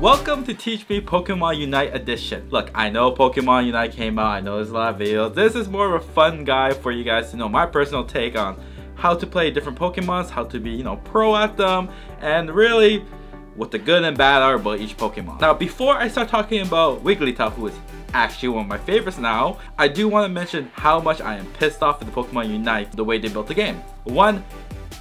Welcome to Teach Me Pokemon Unite Edition. Look, I know Pokemon Unite came out, I know there's a lot of videos. This is more of a fun guide for you guys to know my personal take on how to play different Pokemons, how to be, you know, pro at them, and really what the good and bad are about each Pokemon. Now, before I start talking about Wigglytuff, who is actually one of my favorites now, I do want to mention how much I am pissed off with the Pokemon Unite, the way they built the game. One,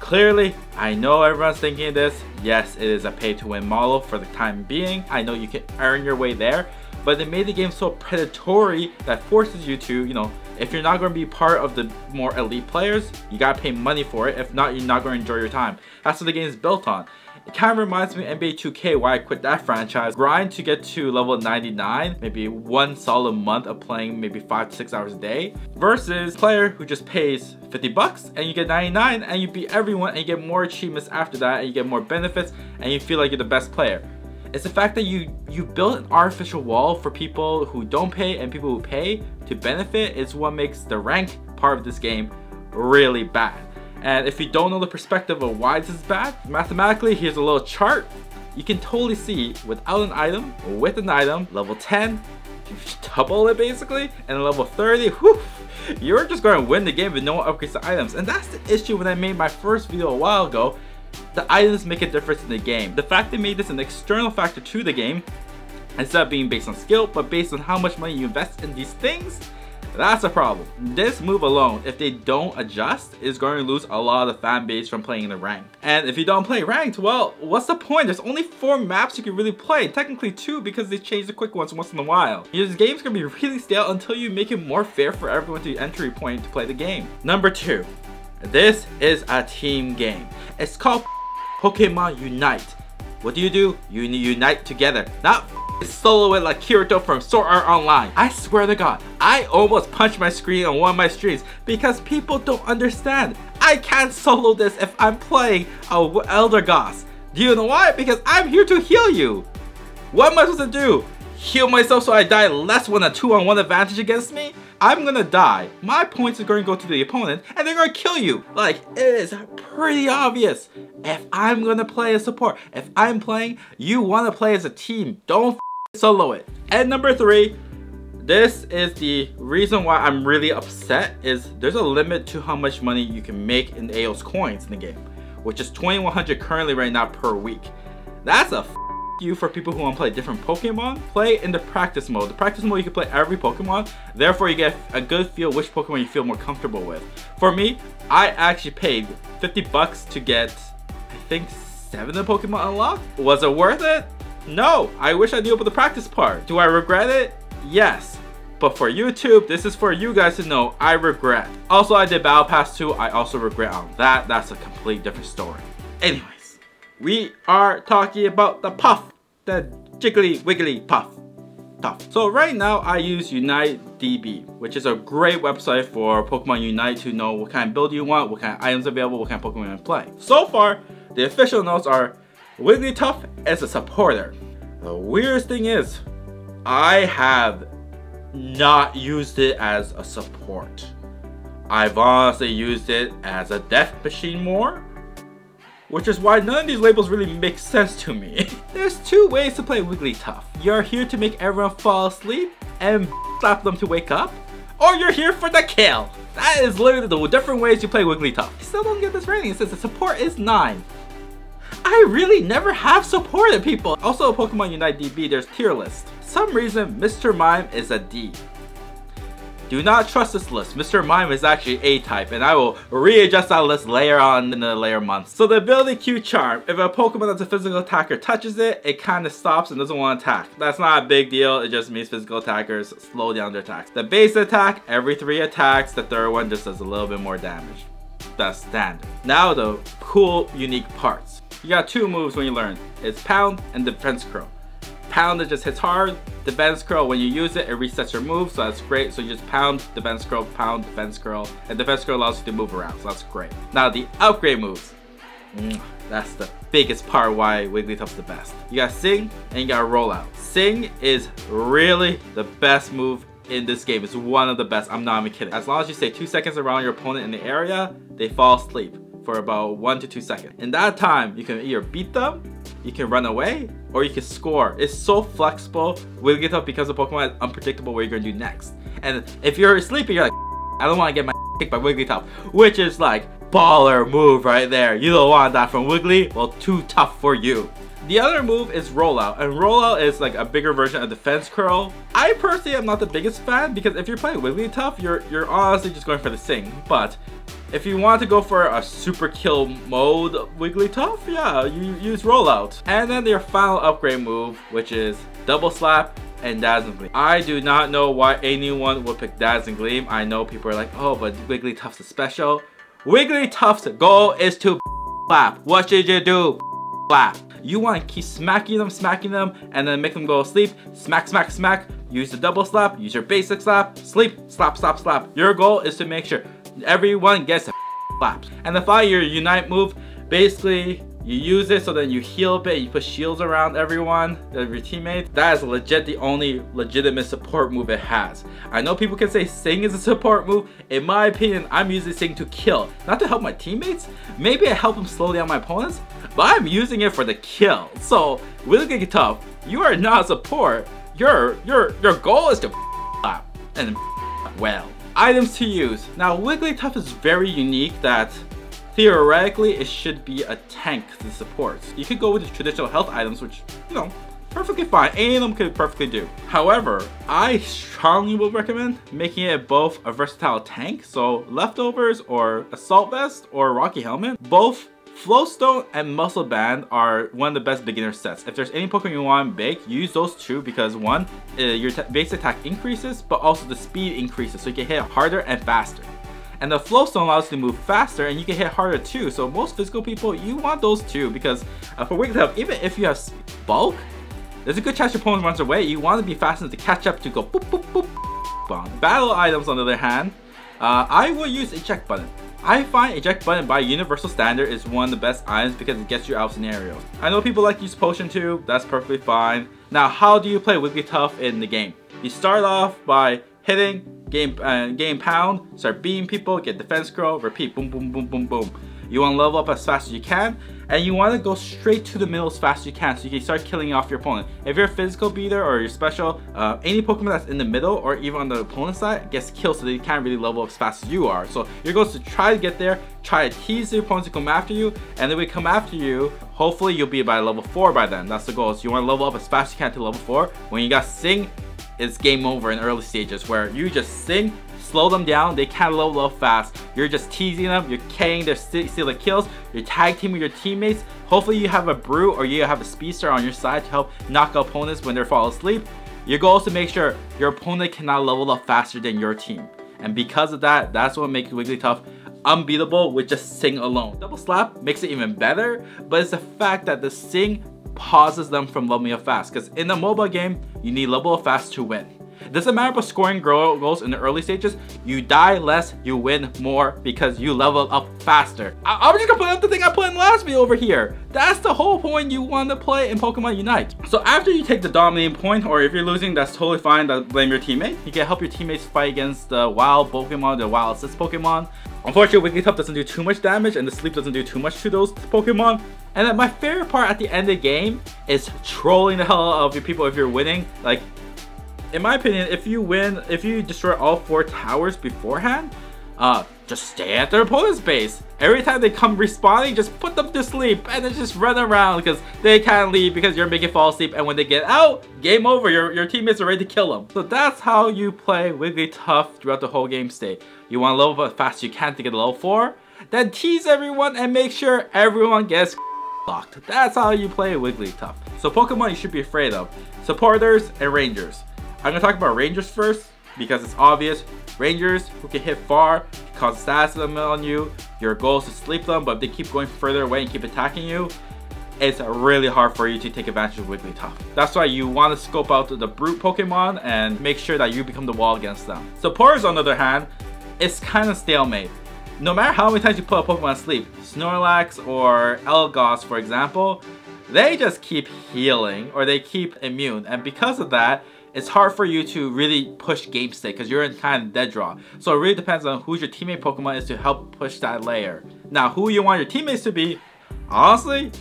Clearly, I know everyone's thinking this. Yes, it is a pay-to-win model for the time being. I know you can earn your way there, but they made the game so predatory that forces you to, you know, if you're not going to be part of the more elite players, you gotta pay money for it. If not, you're not going to enjoy your time. That's what the game is built on. It kind of reminds me of NBA 2K why I quit that franchise. Grind to get to level 99, maybe one solid month of playing maybe 5 to 6 hours a day, versus player who just pays 50 bucks and you get 99 and you beat everyone and you get more achievements after that and you get more benefits and you feel like you're the best player. It's the fact that you, you built an artificial wall for people who don't pay and people who pay to benefit is what makes the rank part of this game really bad. And if you don't know the perspective of why this is bad, mathematically, here's a little chart. You can totally see without an item, with an item, level 10, you just double it basically, and level 30, whew, you're just going to win the game with no upgrades to items. And that's the issue when I made my first video a while ago. The items make a difference in the game. The fact they made this an external factor to the game, instead of being based on skill, but based on how much money you invest in these things, that's a problem. This move alone, if they don't adjust, is going to lose a lot of fan base from playing the ranked. And if you don't play ranked, well, what's the point? There's only four maps you can really play. Technically two because they change the quick ones once in a while. This game's gonna be really stale until you make it more fair for everyone to entry point to play the game. Number two, this is a team game. It's called Pokemon Unite. What do you do? You unite together, not solo it like Kirito from Sword Art Online. I swear to God, I almost punched my screen on one of my streams because people don't understand. I can't solo this if I'm playing a Eldegoss. Do you know why? Because I'm here to heal you. What am I supposed to do? Heal myself so I die less when a 2 on 1 advantage against me? I'm gonna die. My points are to go to the opponent and they're gonna kill you. Like, it is pretty obvious. If I'm gonna play as support, if I'm playing, you wanna play as a team. Don't solo it. And number three, this is the reason why I'm really upset is there's a limit to how much money you can make in Aeos coins in the game, which is 2100 currently right now per week. That's a you for people who want to play different Pokemon, play in the practice mode. The practice mode, you can play every Pokemon. Therefore, you get a good feel which Pokemon you feel more comfortable with. For me, I actually paid 50 bucks to get, I think, seven of the Pokemon unlocked. Was it worth it? No, I wish I knew about the practice part. Do I regret it? Yes. But for YouTube, this is for you guys to know I regret. Also, I did Battle Pass 2. I also regret on that. That's a complete different story. Anyways, we are talking about the puff. The jiggly wiggly puff. Tough. So right now I use Unite DB, which is a great website for Pokemon Unite to know what kind of build you want, what kind of items available, what kind of Pokemon you play. So far, the official notes are Wigglytuff as a supporter. The weirdest thing is, I have not used it as a support. I've honestly used it as a death machine more, which is why none of these labels really make sense to me. There's two ways to play Wigglytuff. You're here to make everyone fall asleep and slap them to wake up, or you're here for the kill. That is literally the different ways you play Wigglytuff. I still don't get this rating since the support is 9. I really never have supported people. Also, Pokemon Unite DB, there's tier list. Some reason, Mr. Mime is a D. Do not trust this list. Mr. Mime is actually A-type, and I will readjust that list later on in the later months. So the ability Cute Charm, if a Pokemon that's a physical attacker touches it, it kind of stops and doesn't want to attack. That's not a big deal, it just means physical attackers slow down their attacks. The base attack, every three attacks, the third one just does a little bit more damage. That's standard. Now the cool, unique parts. You got two moves when you learn. It's Pound and Defense Curl. Pound it just hits hard. Defense Curl, when you use it, it resets your move, so that's great. So you just pound, Defense Curl, pound, Defense Curl. And Defense Curl allows you to move around, so that's great. Now the upgrade moves. Mm, that's the biggest part why Wigglytuff's the best. You got Sing and you got Rollout. Sing is really the best move in this game. It's one of the best, I'm not even kidding. As long as you stay two seconds around your opponent in the area, they fall asleep for about one to two seconds. In that time, you can either beat them, you can run away, or you can score. It's so flexible. Wigglytuff because the Pokemon is unpredictable what you're gonna do next. And if you're sleepy, you're like, I don't wanna get my kicked by Wigglytuff, which is like baller move right there. You don't want that from Wiggly? Well, too tough for you. The other move is rollout, and rollout is like a bigger version of defense curl. I personally am not the biggest fan because if you're playing Wigglytuff, you're you're honestly just going for the sing. But if you want to go for a super kill mode Wigglytuff, yeah, you use rollout. And then their final upgrade move, which is double slap and Dazzling Gleam. I do not know why anyone would pick Dazzling Gleam. I know people are like, oh, but Wigglytuff's a special. Wigglytuff's goal is to slap. What should you do? Slap. You want to keep smacking them, smacking them, and then make them go asleep. Smack, smack, smack. Use the double slap, use your basic slap, sleep, slap, slap, slap. Your goal is to make sure everyone gets slap. And the fire unite move, basically you use it so then you heal a bit, you put shields around everyone, uh, your teammates. That is legit the only legitimate support move it has. I know people can say Sing is a support move. In my opinion, I'm using Sing to kill, not to help my teammates. Maybe I help them slow down my opponents, but I'm using it for the kill. So, Wigglytuff, you are not support. Your, your, your goal is to clap and well. Items to use. Now, Wigglytuff is very unique that Theoretically, it should be a tank to support. You could go with the traditional health items, which, you know, perfectly fine. Any of them could perfectly do. However, I strongly would recommend making it both a versatile tank, so leftovers or assault vest or rocky helmet. Both Float Stone and Muscle Band are one of the best beginner sets. If there's any Pokemon you want to bake, use those two because one, uh, your base attack increases, but also the speed increases so you can hit harder and faster. And the float stone allows you to move faster and you can hit harder too. So most physical people, you want those too because uh, for Wigglytuff, even if you have bulk, there's a good chance your opponent runs away. You want to be fast enough to catch up to go boop boop boop. boop. Battle items on the other hand, uh, I will use eject button. I find eject button by universal standard is one of the best items because it gets you out of scenarios. I know people like use potion too, that's perfectly fine. Now how do you play Wigglytuff in the game? You start off by hitting, game, uh, game pound, start beating people, get defense curl, repeat, boom, boom, boom, boom, boom. You want to level up as fast as you can, and you want to go straight to the middle as fast as you can so you can start killing off your opponent. If you're a physical beater or you're special, uh, any Pokemon that's in the middle or even on the opponent's side gets killed so they can't really level up as fast as you are. So your goal is to try to get there, try to tease the opponents to come after you, and then we come after you, hopefully you'll be by level 4 by then. That's the goal. So you want to level up as fast as you can to level 4. When you got Sing, it's game over in early stages where you just sing, slow them down, they can't level up fast. You're just teasing them, you're carrying their stealing kills, you're tag teaming with your teammates. Hopefully you have a brute or you have a Speedster on your side to help knock out opponents when they're fall asleep. Your goal is to make sure your opponent cannot level up faster than your team. And because of that, that's what makes Wigglytuff unbeatable with just Sing alone. Double Slap makes it even better, but it's the fact that the Sing pauses them from leveling up fast because in the mobile game, you need level up fast to win. It doesn't matter about scoring goals in the early stages, you die less, you win more because you level up faster. I am just gonna put up the thing I put in last video over here. That's the whole point you want to play in Pokemon Unite. So after you take the dominating point, or if you're losing, that's totally fine, Don't blame your teammate. You can help your teammates fight against the wild Pokemon, the wild assist Pokemon. Unfortunately, Wigglytuff doesn't do too much damage and the sleep doesn't do too much to those Pokemon. And then my favorite part at the end of the game is trolling the hell out of your people if you're winning. Like, in my opinion, if you win, if you destroy all four towers beforehand, uh, just stay at their opponent's base. Every time they come respawning, just put them to sleep and then just run around because they can't leave because you're making fall asleep. And when they get out, game over. Your, your teammates are ready to kill them. So that's how you play Wigglytuff throughout the whole game state. You want to level up as fast as you can to get level 4. Then tease everyone and make sure everyone gets That's how you play Wigglytuff. So Pokemon you should be afraid of. Supporters and Rangers. I'm to talk about Rangers first because it's obvious. Rangers who can hit far, cause status on you. Your goal is to sleep them, but if they keep going further away and keep attacking you, it's really hard for you to take advantage of Wigglytuff. That's why you want to scope out the brute Pokemon and make sure that you become the wall against them. Supporters on the other hand, it's kind of stalemate. No matter how many times you put a Pokemon asleep, Snorlax or Eldegoss for example, they just keep healing or they keep immune and because of that, it's hard for you to really push game state because you're in kind of dead draw. So it really depends on who your teammate Pokemon is to help push that layer. Now, who you want your teammates to be, honestly,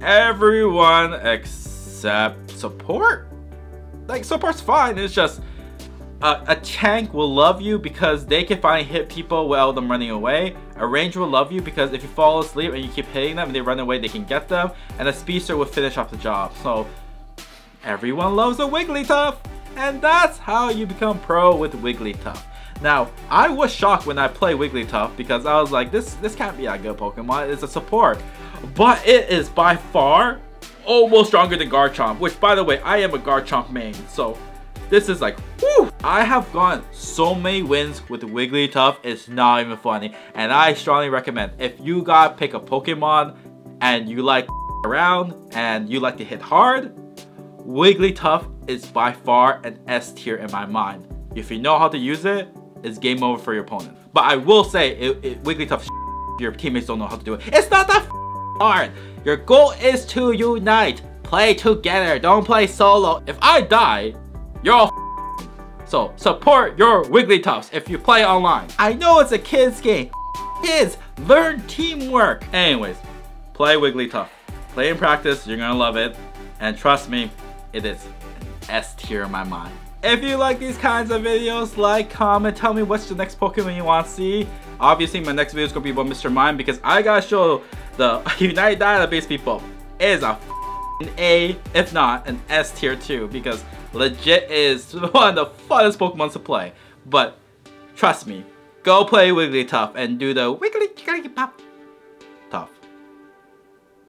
everyone except support. Like, support's fine, it's just, a tank will love you because they can finally hit people without them running away. A ranger will love you because if you fall asleep and you keep hitting them and they run away, they can get them. And a speedster will finish off the job. So everyone loves a Wigglytuff. And that's how you become pro with Wigglytuff. Now, I was shocked when I played Wigglytuff because I was like, this, this can't be a good Pokemon. It's a support. But it is by far almost stronger than Garchomp. Which, by the way, I am a Garchomp main. So this is like, whew. I have gotten so many wins with Wigglytuff, it's not even funny. And I strongly recommend, if you gotta pick a Pokemon and you like around and you like to hit hard, Wigglytuff is by far an S tier in my mind. If you know how to use it, it's game over for your opponent. But I will say, it, it, Wigglytuff your teammates don't know how to do it. It's not that hard. Your goal is to unite. Play together, don't play solo. If I die, you're all So support your Wigglytuffs if you play online. I know it's a kid's game. Kids, learn teamwork. Anyways, play Wigglytuff. Play in practice, you're gonna love it. And trust me, it is S tier in my mind. If you like these kinds of videos, like, comment, tell me what's the next Pokemon you want to see. Obviously, my next video is to be about Mr. Mime because I gotta show the United Database people is a A, if not an S tier too, because legit is one of the funnest Pokemon to play. But trust me, go play Wigglytuff and do the Wiggly Pop.